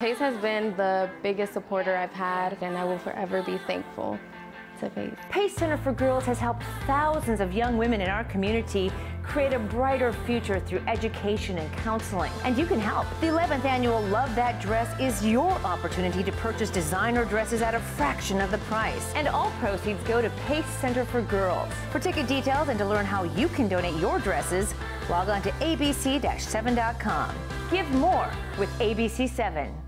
Pace has been the biggest supporter I've had, and I will forever be thankful to Pace. Pace Center for Girls has helped thousands of young women in our community create a brighter future through education and counseling. And you can help. The 11th annual Love That Dress is your opportunity to purchase designer dresses at a fraction of the price. And all proceeds go to Pace Center for Girls. For ticket details and to learn how you can donate your dresses, log on to abc-7.com. Give more with ABC7.